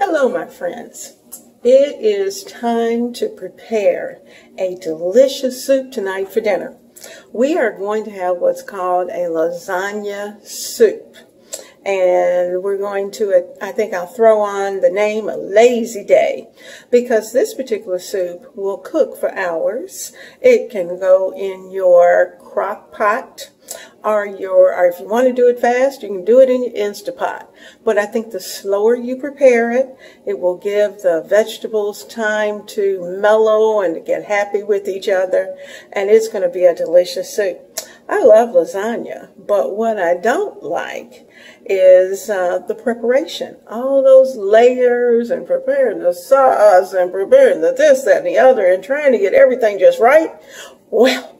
Hello, my friends. It is time to prepare a delicious soup tonight for dinner. We are going to have what's called a lasagna soup. And we're going to, I think I'll throw on the name a lazy day because this particular soup will cook for hours. It can go in your crock pot or your, or if you want to do it fast, you can do it in your Instapot. But I think the slower you prepare it, it will give the vegetables time to mellow and to get happy with each other. And it's going to be a delicious soup. I love lasagna, but what I don't like is uh, the preparation. All those layers and preparing the sauce and preparing the this, that, and the other and trying to get everything just right. Well,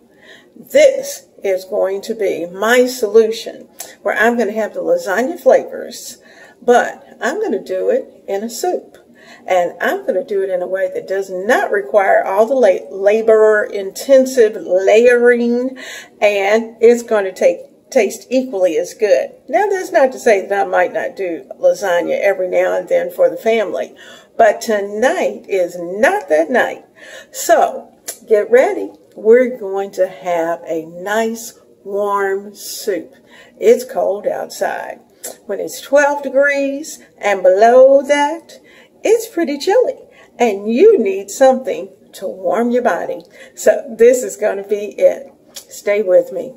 this is going to be my solution where I'm going to have the lasagna flavors, but I'm going to do it in a soup. And I'm going to do it in a way that does not require all the labor intensive layering and it's going to take taste equally as good. Now that's not to say that I might not do lasagna every now and then for the family, but tonight is not that night. So get ready we're going to have a nice warm soup. It's cold outside. When it's 12 degrees and below that, it's pretty chilly and you need something to warm your body. So this is going to be it. Stay with me.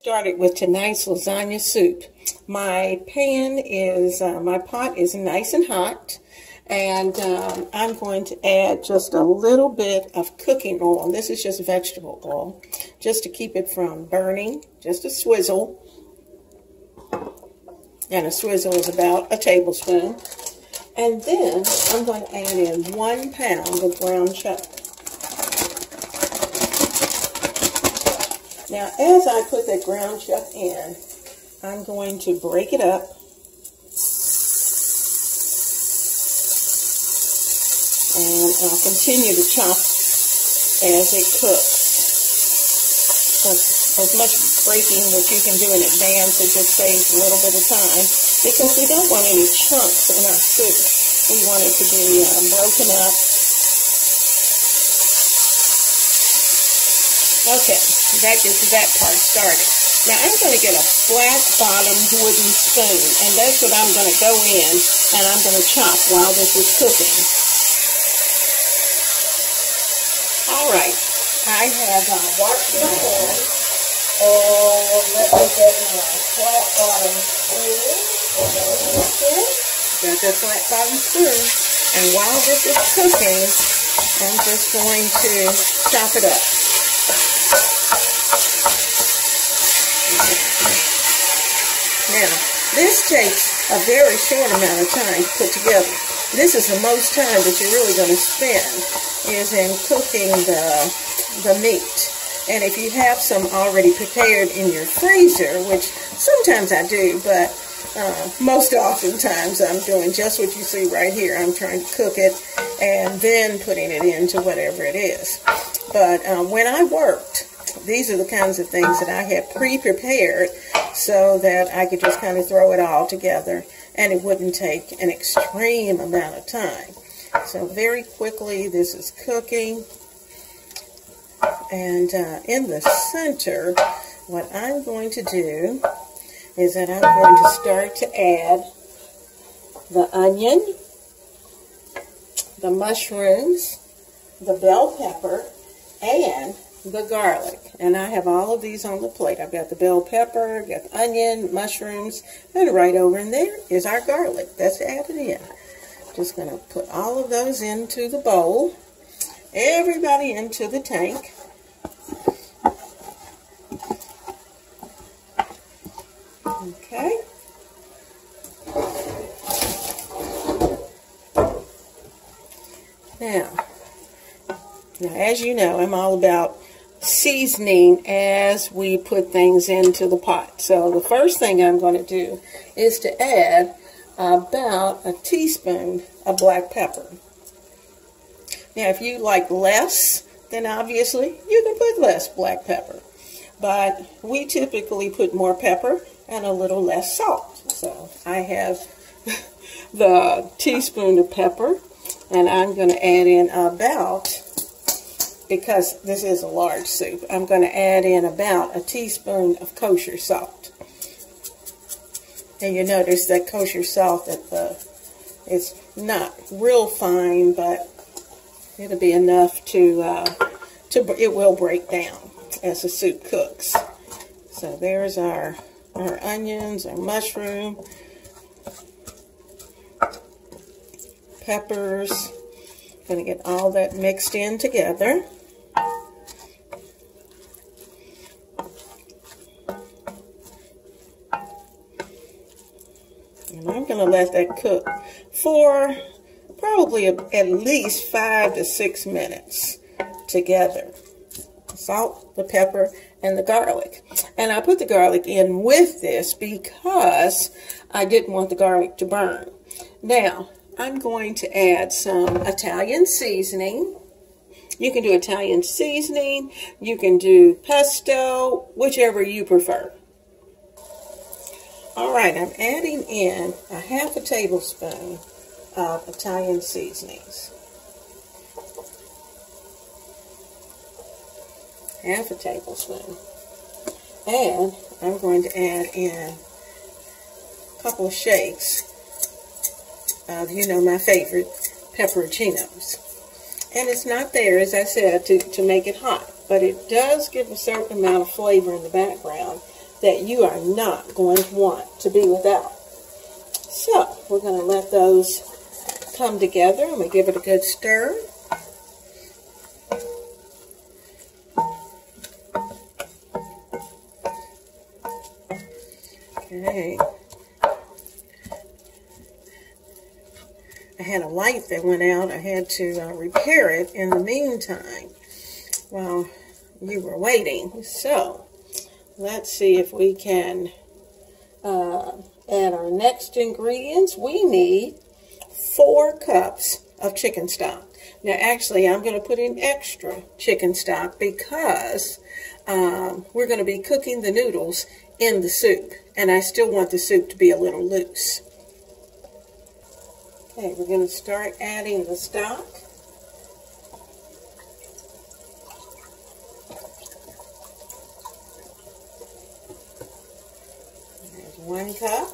Started with tonight's lasagna soup. My pan is, uh, my pot is nice and hot. And um, I'm going to add just a little bit of cooking oil. This is just vegetable oil, just to keep it from burning, just a swizzle. And a swizzle is about a tablespoon. And then I'm going to add in one pound of ground chuck. Now, as I put that ground chuck in, I'm going to break it up and I'll continue to chop as it cooks. But as much breaking that you can do in advance, it just saves a little bit of time because we don't want any chunks in our soup. We want it to be uh, broken up. Okay, that gets that part started. Now I'm going to get a flat bottom wooden spoon and that's what I'm going to go in and I'm going to chop while this is cooking. All right. I have uh, washed my hands. And let me get my flat bottom spoon. Got the flat bottom spoon. And while this is cooking, I'm just going to chop it up. Now, this takes a very short amount of time to put together. This is the most time that you're really going to spend is in cooking the, the meat. And if you have some already prepared in your freezer, which sometimes I do, but uh, most oftentimes I'm doing just what you see right here. I'm trying to cook it and then putting it into whatever it is. But um, when I worked, these are the kinds of things that I had pre-prepared so that I could just kind of throw it all together and it wouldn't take an extreme amount of time. So very quickly, this is cooking. And uh, in the center, what I'm going to do is that I'm going to start to add the onion, the mushrooms, the bell pepper, and the garlic. And I have all of these on the plate. I've got the bell pepper, got the onion, mushrooms, and right over in there is our garlic. That's added in. Just going to put all of those into the bowl. Everybody into the tank. Okay. Now, now, as you know, I'm all about seasoning as we put things into the pot. So the first thing I'm going to do is to add about a teaspoon of black pepper. Now, if you like less, then obviously you can put less black pepper. but we typically put more pepper and a little less salt. So I have the teaspoon of pepper, and I'm going to add in about, because this is a large soup, I'm going to add in about a teaspoon of kosher salt. And you notice that kosher salt that the it's not real fine, but it'll be enough to uh, to it will break down as the soup cooks. So there's our our onions, our mushroom, peppers. Gonna get all that mixed in together. And I'm going to let that cook for probably at least five to six minutes together. Salt, the pepper, and the garlic. And I put the garlic in with this because I didn't want the garlic to burn. Now, I'm going to add some Italian seasoning. You can do Italian seasoning. You can do pesto, whichever you prefer. All right, I'm adding in a half a tablespoon of Italian seasonings. Half a tablespoon. And I'm going to add in a couple of shakes of, you know, my favorite, pepperoncinos. And it's not there, as I said, to, to make it hot, but it does give a certain amount of flavor in the background that you are not going to want to be without. So, we're going to let those come together. Going to give it a good stir. Okay. I had a light that went out. I had to uh, repair it in the meantime while you were waiting. So, let's see if we can uh, add our next ingredients. We need four cups of chicken stock. Now, actually, I'm going to put in extra chicken stock because um, we're going to be cooking the noodles in the soup, and I still want the soup to be a little loose. Okay, we're going to start adding the stock. One cup.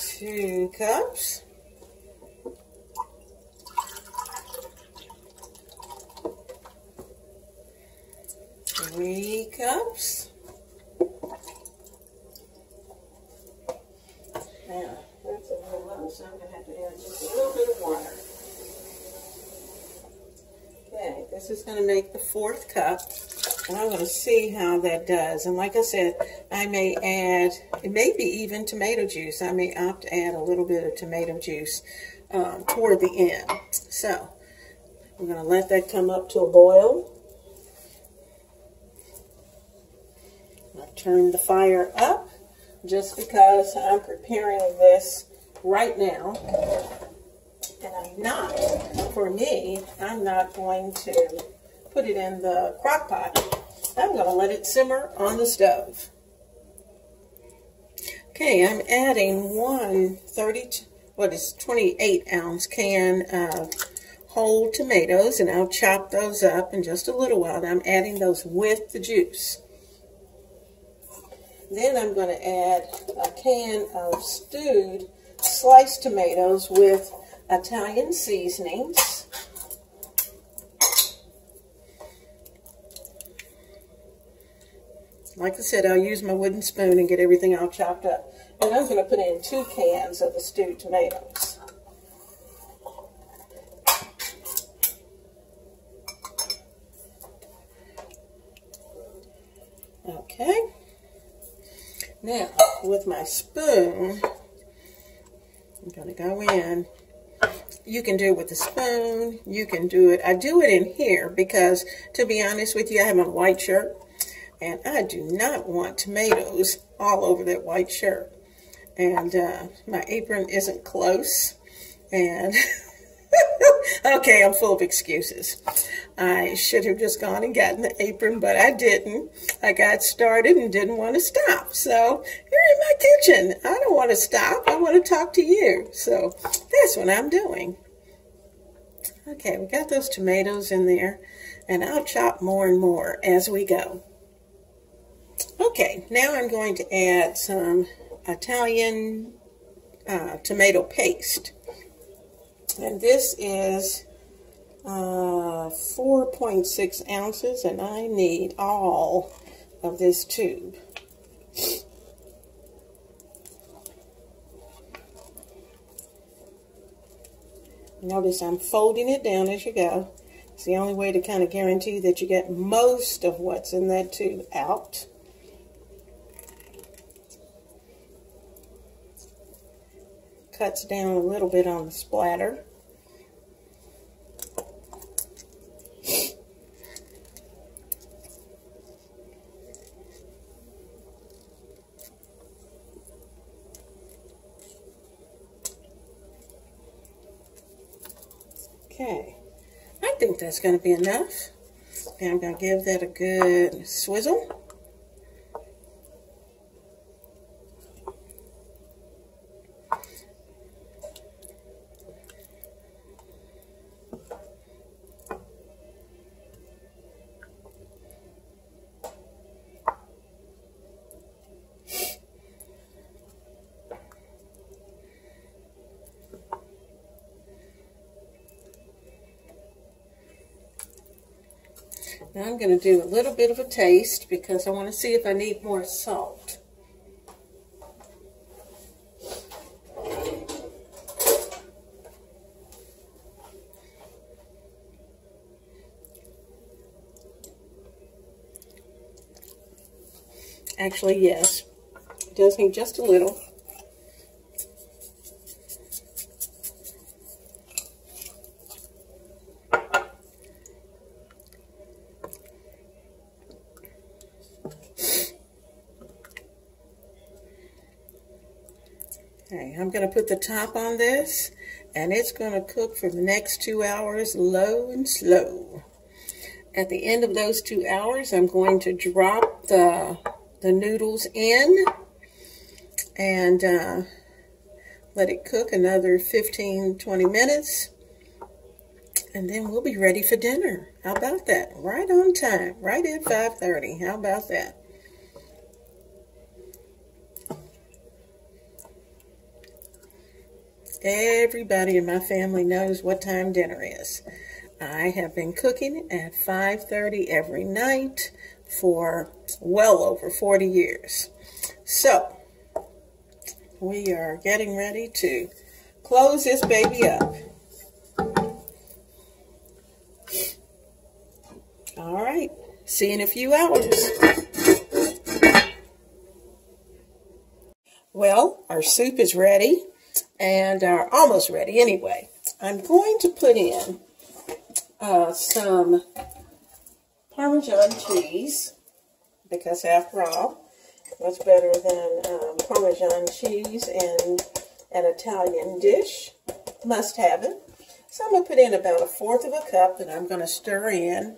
Two cups. Three cups. Now, that's a little low, so I'm going to have to add just a little bit of water. Okay, this the fourth cup, and I'm going to see how that does. And like I said, I may add, it may be even tomato juice. I may opt to add a little bit of tomato juice um, toward the end. So, we're going to let that come up to a boil. I've turned the fire up just because I'm preparing this right now. And I'm not, for me, I'm not going to put it in the crock pot. I'm going to let it simmer on the stove. Okay, I'm adding one 30, what is 28 ounce can of whole tomatoes, and I'll chop those up in just a little while. I'm adding those with the juice. Then I'm going to add a can of stewed sliced tomatoes with Italian seasonings. Like I said, I'll use my wooden spoon and get everything all chopped up. And I'm going to put in two cans of the stewed tomatoes. Okay. Now, with my spoon, I'm going to go in. You can do it with a spoon. You can do it. I do it in here because, to be honest with you, I have a white shirt. And I do not want tomatoes all over that white shirt. and uh, my apron isn't close. And okay, I'm full of excuses. I should have just gone and gotten the apron, but I didn't. I got started and didn't want to stop. So you're in my kitchen. I don't want to stop. I want to talk to you. So that's what I'm doing. Okay, we got those tomatoes in there, and I'll chop more and more as we go. Okay, now I'm going to add some Italian uh, tomato paste. And this is uh, 4.6 ounces, and I need all of this tube. Notice I'm folding it down as you go. It's the only way to kind of guarantee that you get most of what's in that tube out. Cuts down a little bit on the splatter. Okay, I think that's going to be enough. And I'm going to give that a good swizzle. I'm going to do a little bit of a taste because I want to see if I need more salt. Actually, yes. It does need just a little. Okay, I'm going to put the top on this, and it's going to cook for the next two hours, low and slow. At the end of those two hours, I'm going to drop the, the noodles in and uh, let it cook another 15, 20 minutes. And then we'll be ready for dinner. How about that? Right on time, right at 5.30. How about that? Everybody in my family knows what time dinner is. I have been cooking at 5.30 every night for well over 40 years. So, we are getting ready to close this baby up. All right, see you in a few hours. Well, our soup is ready and are almost ready anyway. I'm going to put in uh, some Parmesan cheese because after all, what's better than um, Parmesan cheese in an Italian dish? Must have it. So I'm going to put in about a fourth of a cup and I'm going to stir in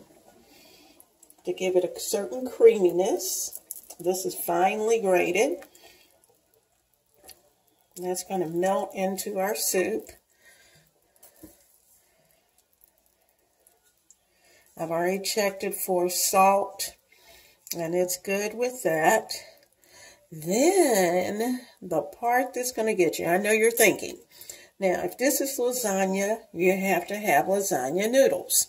to give it a certain creaminess. This is finely grated. That's going to melt into our soup. I've already checked it for salt, and it's good with that. Then, the part that's going to get you, I know you're thinking, now, if this is lasagna, you have to have lasagna noodles.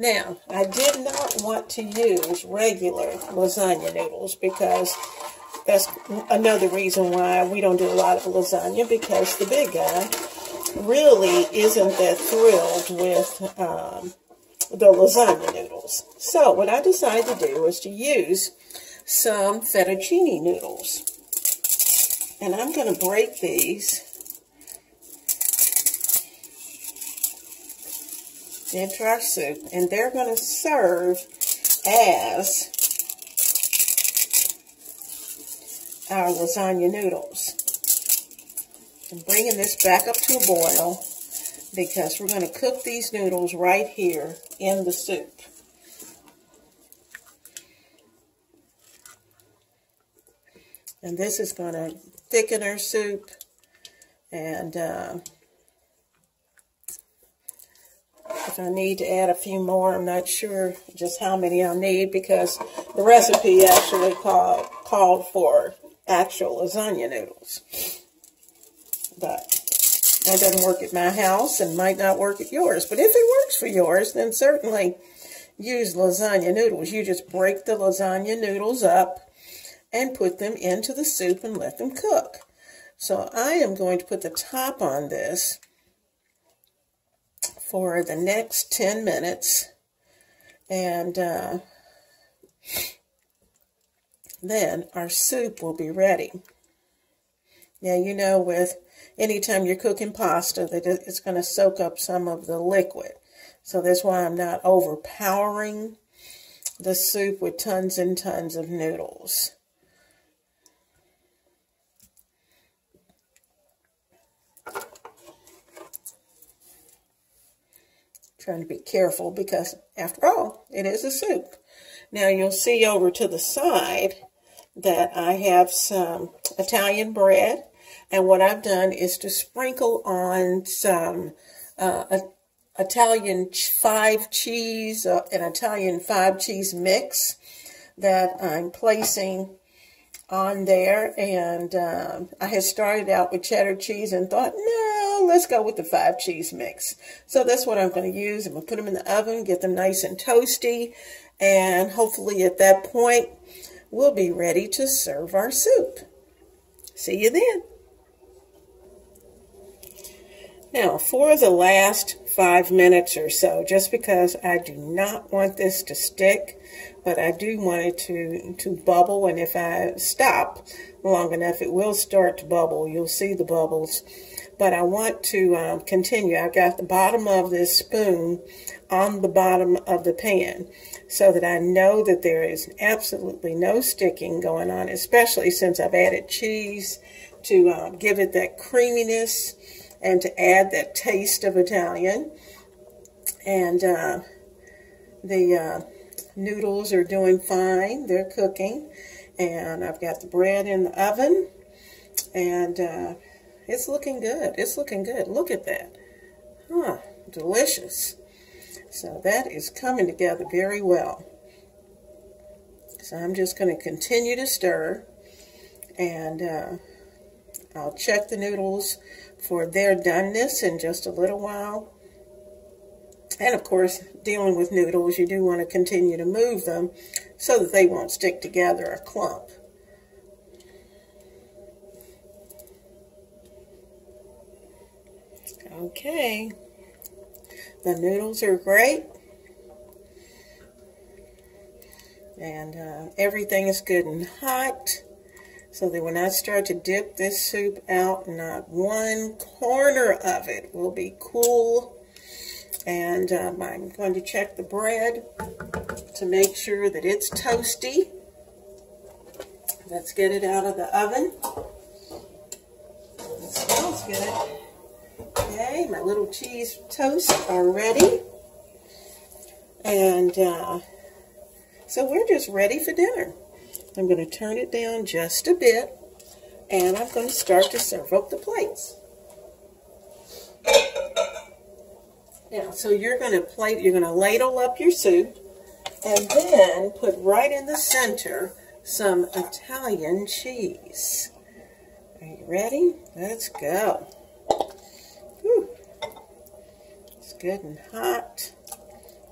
Now, I did not want to use regular lasagna noodles because that's another reason why we don't do a lot of lasagna because the big guy really isn't that thrilled with um, the lasagna noodles. So what I decided to do was to use some fettuccine noodles. And I'm going to break these into our soup. And they're going to serve as our lasagna noodles. I'm bringing this back up to a boil because we're going to cook these noodles right here in the soup. And this is going to thicken our soup and uh, if I need to add a few more, I'm not sure just how many I'll need because the recipe actually called, called for actual lasagna noodles. But that doesn't work at my house and might not work at yours. But if it works for yours, then certainly use lasagna noodles. You just break the lasagna noodles up and put them into the soup and let them cook. So I am going to put the top on this for the next 10 minutes. And uh, then our soup will be ready. Now, you know, with anytime you're cooking pasta, that it's going to soak up some of the liquid. So that's why I'm not overpowering the soup with tons and tons of noodles. Trying to be careful because, after all, it is a soup. Now you'll see over to the side that I have some Italian bread. And what I've done is to sprinkle on some uh, Italian five cheese, uh, an Italian five cheese mix that I'm placing on there. And um, I had started out with cheddar cheese and thought, no, let's go with the five cheese mix. So that's what I'm going to use. I'm going to put them in the oven, get them nice and toasty. And hopefully at that point, we'll be ready to serve our soup. See you then. Now, for the last five minutes or so, just because I do not want this to stick, but I do want it to, to bubble, and if I stop long enough, it will start to bubble. You'll see the bubbles. But I want to um, continue. I've got the bottom of this spoon on the bottom of the pan so that I know that there is absolutely no sticking going on, especially since I've added cheese to um, give it that creaminess and to add that taste of Italian. And uh, the uh, noodles are doing fine. They're cooking. And I've got the bread in the oven. And uh, it's looking good. It's looking good. Look at that. Huh. Delicious. So that is coming together very well. So I'm just going to continue to stir. And uh, I'll check the noodles for their doneness in just a little while. And of course, dealing with noodles, you do want to continue to move them so that they won't stick together a clump. Okay, the noodles are great. And uh, everything is good and hot. So that when I start to dip this soup out, not one corner of it will be cool. And um, I'm going to check the bread to make sure that it's toasty. Let's get it out of the oven. It smells good. Okay, my little cheese toast are ready. And uh, so we're just ready for dinner. I'm going to turn it down just a bit, and I'm going to start to serve up the plates. Now, so you're going to plate, you're going to ladle up your soup, and then put right in the center some Italian cheese. Are you ready? Let's go. Whew. It's good and hot.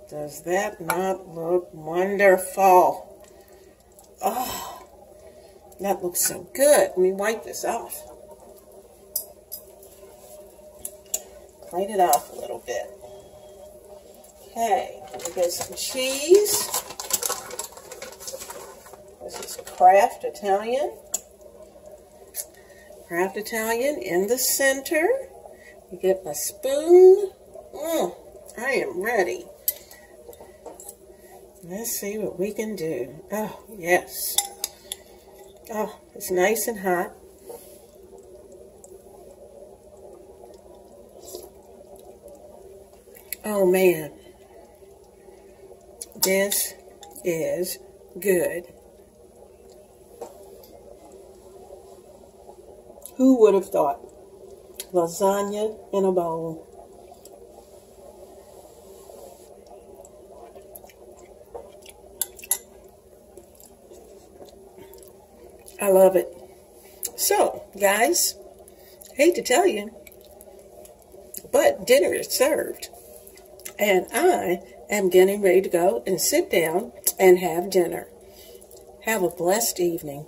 Does that not look wonderful? Oh, that looks so good. Let me wipe this off. Clean it off a little bit. Okay, we get some cheese. This is Kraft Italian. Kraft Italian in the center. You get my spoon. Mm, I am ready. Let's see what we can do. Oh, yes. Oh, it's nice and hot. Oh, man. This is good. Who would have thought? Lasagna in a bowl. I love it. So, guys, hate to tell you, but dinner is served. And I am getting ready to go and sit down and have dinner. Have a blessed evening.